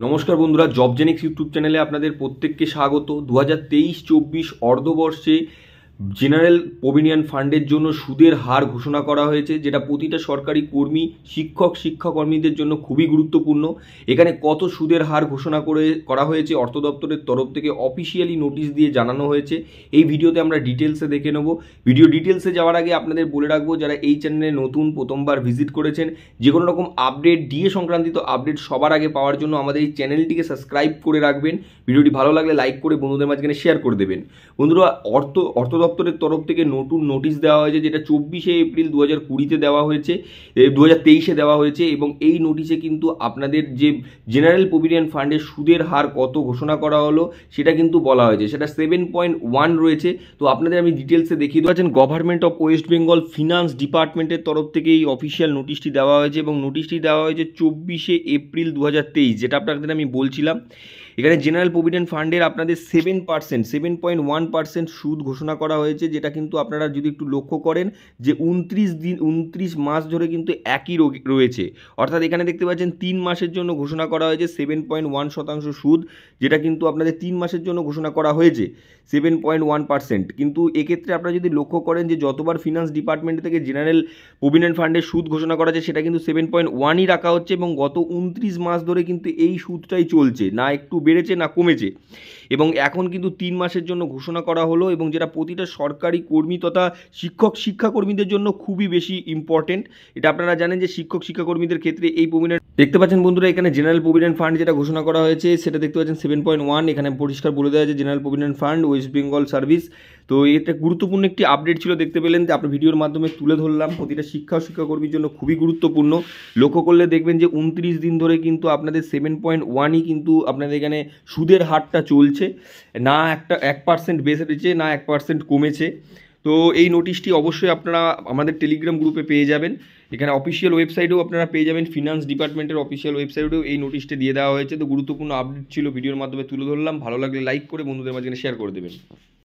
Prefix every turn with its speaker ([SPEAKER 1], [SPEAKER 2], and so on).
[SPEAKER 1] নমস্কার বন্ধুরা জবজেনিক্স ইউটিউব চ্যানেলে আপনাদের প্রত্যেককে স্বাগত। দু হাজার তেইশ চব্বিশ অর্ধবর্ষে জেনারেল প্রভিনিয়ন ফান্ডের জন্য সুদের হার ঘোষণা করা হয়েছে, যেটা প্রতিটা সরকারি কর্মী, শিক্ষক, শিক্ষাকর্মীদের জন্য খুবই গুরুত্বপূর্ণ। এখানে কত সুদের হার ঘোষণা করে করা হয়েছে অর্থ দপ্তরের তরফ থেকে অফিসিয়ালি নোটিশ দিয়ে জানানো হয়েছে। এই ভিডিওতে আমরা ডিটেলসে দেখে নেব। ভিডিও ডিটেলসে যাওয়ার আগে আপনাদের বলে রাখব, যারা এই চ্যানেলে নতুন, প্রথমবার ভিজিট করেছেন, যে কোনো রকম আপডেট ডিএ সংক্রান্তিত আপডেট সবার আগে পাওয়ার জন্য আমাদের এই চ্যানেলটিকে সাবস্ক্রাইব করে রাখবেন। ভিডিওটি ভালো লাগলে লাইক করে বন্ধুদের মাঝখানে শেয়ার করে দেবেন। বন্ধুরা, অর্থ অর্থ দপ্তরের তরফ থেকে নতুন নোটিশ দেওয়া হয়েছে, যেটা চব্বিশে এপ্রিল দু হাজার কুড়িতে দেওয়া হয়েছে দু হাজার তেইশে দেওয়া হয়েছে, এবং এই নোটিশে কিন্তু আপনাদের যে জেনারেল প্রভিডেন্ট ফান্ডের সুদের হার কত ঘোষণা করা হলো, সেটা কিন্তু বলা হয়েছে। সেটা সেভেন পয়েন্ট ওয়ান রয়েছে, তো আপনাদের আমি ডিটেলসে দেখিয়ে দেওয়া government of West Bengal finance ডিপার্টমেন্টের তরফ থেকে এই অফিসিয়াল নোটিশটি দেওয়া হয়েছে, এবং নোটিশটি দেওয়া হয়েছে চব্বিশে এপ্রিল দু হাজার তেইশ, যেটা আপনাদের আমি বলছিলাম। এখানে জেনারেল প্রভিডেন্ট ফান্ডের আপনাদের seven percent seven point one percent সুদ ঘোষণা করা হয়েছে, যেটা কিন্তু আপনারা যদি একটু লক্ষ্য করেন যে উনত্রিশ দিন, উনত্রিশ মাস ধরে কিন্তু একই রয়েছে। অর্থাৎ এখানে দেখতে পাচ্ছেন তিন মাসের জন্য ঘোষণা করা হয়েছে সেভেন পয়েন্ট ওয়ান শতাংশ সুদ, যেটা কিন্তু আপনাদের তিন মাসের জন্য ঘোষণা করা হয়েছে সেভেন পয়েন্ট ওয়ান পার্সেন্ট কিন্তু এক্ষেত্রে আপনারা যদি লক্ষ্য করেন যে যতবার ফিনান্স ডিপার্টমেন্ট থেকে জেনারেল প্রভিডেন্ট ফান্ডের সুদ ঘোষণা করা হয়েছে, সেটা কিন্তু সেভেন পয়েন্ট ওয়ানই রাখা হচ্ছে এবং গত উনত্রিশ মাস ধরে কিন্তু এই সুদটাই চলছে। না একটু বেড়েছে না কমেছে। এবং এখন কিন্তু তিন মাসের জন্য ঘোষণা করা হলো এবং যেটা প্রতিটা সরকারি কর্মী তথা শিক্ষক শিক্ষাকর্মীদের জন্য খুবই বেশি ইম্পর্টেন্ট এটা আপনারা জানেন যে শিক্ষক শিক্ষাকর্মীদের ক্ষেত্রে এই প্রভিডেন্ট দেখতে পাচ্ছেন বন্ধুরা, এখানে জেনারেল প্রভিডেন্ট ফান্ড যেটা ঘোষণা করা হয়েছে, সেটা দেখতে পাচ্ছেন সেভেন পয়েন্ট ওয়ান এখানে পরিষ্কার বলে দেওয়া আছে general provident fund West Bengal service তো এটা গুরুত্বপূর্ণ একটি আপডেট ছিল, দেখতে পেলেন, যে আপনার ভিডিওর মাধ্যমে তুলে ধরলাম, প্রতিটা শিক্ষা ও শিক্ষাকর্মীর জন্য খুবই গুরুত্বপূর্ণ। লক্ষ্য করলে দেখবেন যে উনত্রিশ দিন ধরে কিন্তু আপনাদের সেভেন পয়েন্ট ওয়ানই কিন্তু আপনাদের এখানে সুদের হারটা চলছে। না একটা এক পার্সেন্ট বেড়েছে, না এক পার্সেন্ট কমেছে। তো এই নোটিশটি অবশ্যই আপনারা আমাদের টেলিগ্রাম গ্রুপে পেয়ে যাবেন। এখানে অফিসিয়াল ওয়েবসাইটেও আপনারা পেয়ে যাবেন। ফিনান্স ডিপার্টমেন্টের অফিসিয়াল ওয়েবসাইটেও এই নোটিশটি দিয়ে দেওয়া হয়েছে। তো গুরুত্বপূর্ণ আপডেট ছিল ভিডিওর মাধ্যমে তুলে ধরলাম। ভালো লাগলে লাইক করে বন্ধুদের মাঝখানে শেয়ার করে দেবেন।